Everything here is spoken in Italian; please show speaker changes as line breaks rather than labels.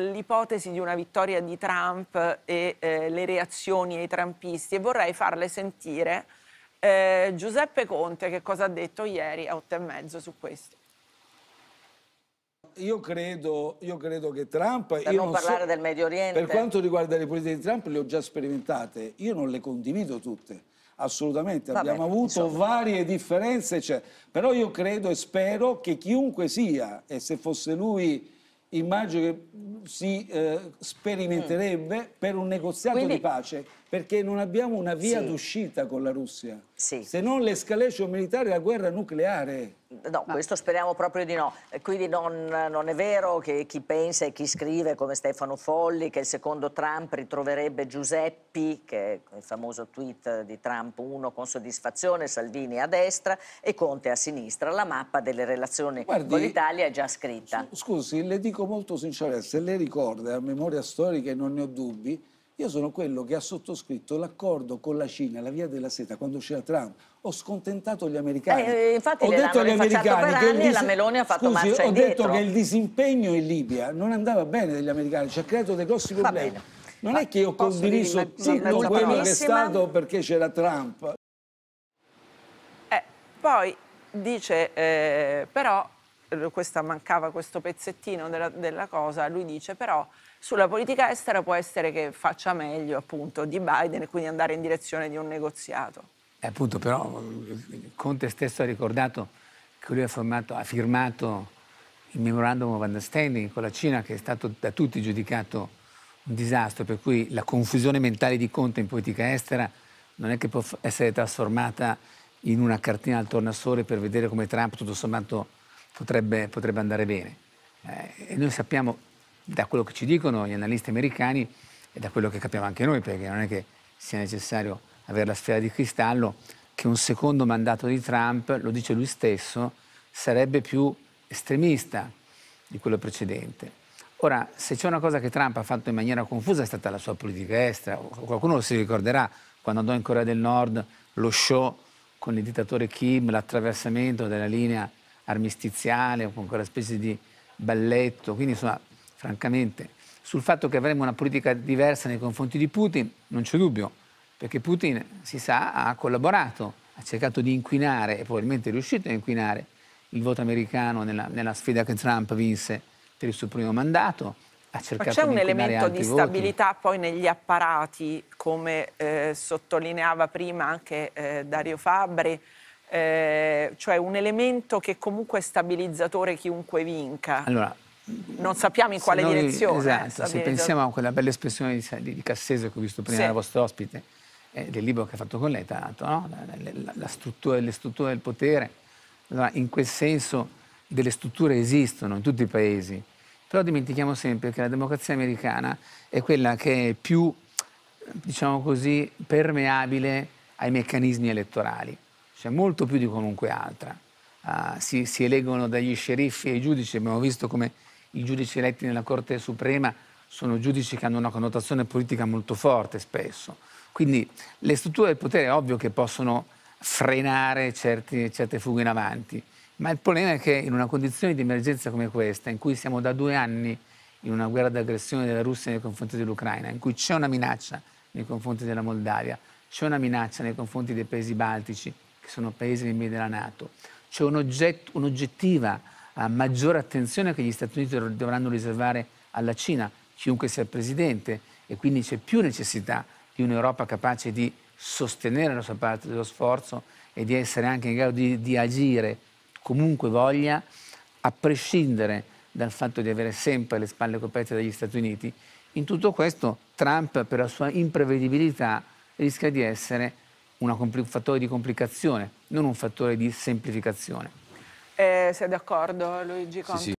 l'ipotesi di una vittoria di Trump e eh, le reazioni ai trumpisti e vorrei farle sentire eh, Giuseppe Conte che cosa ha detto ieri a otto e mezzo su questo.
Io credo, io credo, che Trump...
Per non parlare so, del Medio Oriente...
Per quanto riguarda le politiche di Trump le ho già sperimentate, io non le condivido tutte assolutamente, Va abbiamo avuto insomma. varie differenze, cioè, però io credo e spero che chiunque sia, e se fosse lui immagino che si eh, sperimenterebbe mm. per un negoziato Quindi... di pace, perché non abbiamo una via sì. d'uscita con la Russia, sì. se non l'escalation militare, la guerra nucleare.
No, Ma... questo speriamo proprio di no. Quindi non, non, è vero che chi pensa e chi scrive come Stefano Folli che il secondo Trump ritroverebbe Giuseppi, che è il famoso tweet di Trump 1 con soddisfazione, Salvini a destra e Conte a sinistra. La mappa delle relazioni Guardi, con l'Italia è già scritta.
Scusi, le dico molto sinceramente, se lei ricorda, a memoria storica e non ne ho dubbi, io sono quello che ha sottoscritto l'accordo con la Cina, la via della seta, quando c'era Trump. Ho scontentato gli americani.
Eh, infatti ho detto agli americani che dis... la Meloni ha fatto
Scusi, ho detto che il disimpegno in Libia non andava bene degli americani, ci ha creato dei grossi problemi. Non è che io ho condiviso tutto quello che è stato perché c'era Trump.
Eh, poi dice, eh, però, questa mancava questo pezzettino della, della cosa, lui dice però sulla politica estera può essere che faccia meglio appunto di Biden e quindi andare in direzione di un negoziato.
Eh, appunto, però Conte stesso ha ricordato che lui ha, formato, ha firmato il Memorandum of Understanding con la Cina che è stato da tutti giudicato un disastro, per cui la confusione mentale di Conte in politica estera non è che può essere trasformata in una cartina al tornasole per vedere come Trump tutto sommato potrebbe, potrebbe andare bene. Eh, e noi sappiamo da quello che ci dicono gli analisti americani e da quello che capiamo anche noi, perché non è che sia necessario avere la sfera di cristallo, che un secondo mandato di Trump, lo dice lui stesso, sarebbe più estremista di quello precedente. Ora, se c'è una cosa che Trump ha fatto in maniera confusa è stata la sua politica estera. Qualcuno si ricorderà quando andò in Corea del Nord, lo show con il dittatore Kim, l'attraversamento della linea armistiziale, con quella specie di balletto. Quindi, insomma, francamente. Sul fatto che avremo una politica diversa nei confronti di Putin non c'è dubbio, perché Putin, si sa, ha collaborato, ha cercato di inquinare e probabilmente è riuscito a inquinare il voto americano nella, nella sfida che Trump vinse per il suo primo mandato.
Ma c'è un elemento di stabilità voti. poi negli apparati, come eh, sottolineava prima anche eh, Dario Fabbri, eh, cioè un elemento che comunque è stabilizzatore chiunque vinca.
Allora,
non sappiamo in quale
noi,
direzione.
Esatto, se pensiamo a quella bella espressione di, di, di Cassese che ho visto prima sì. della vostra ospite, eh, del libro che ha fatto con lei, l'altro, no? la, la, la struttura, le strutture del potere, allora, in quel senso delle strutture esistono in tutti i paesi, però dimentichiamo sempre che la democrazia americana è quella che è più, diciamo così, permeabile ai meccanismi elettorali, cioè molto più di qualunque altra. Uh, si, si eleggono dagli sceriffi e i giudici, abbiamo visto come i giudici eletti nella Corte Suprema sono giudici che hanno una connotazione politica molto forte spesso. Quindi le strutture del potere è ovvio che possono frenare certi, certe fughe in avanti, ma il problema è che in una condizione di emergenza come questa, in cui siamo da due anni in una guerra d'aggressione della Russia nei confronti dell'Ucraina, in cui c'è una minaccia nei confronti della Moldavia, c'è una minaccia nei confronti dei paesi baltici, che sono paesi membri della Nato, c'è un un'oggettiva a maggiore attenzione che gli Stati Uniti dovranno riservare alla Cina, chiunque sia il presidente, e quindi c'è più necessità di un'Europa capace di sostenere la sua parte dello sforzo e di essere anche in grado di, di agire comunque voglia, a prescindere dal fatto di avere sempre le spalle coperte dagli Stati Uniti. In tutto questo Trump, per la sua imprevedibilità, rischia di essere un fattore di complicazione, non un fattore di semplificazione.
Eh, sei d'accordo Luigi Conte? Sì, sì.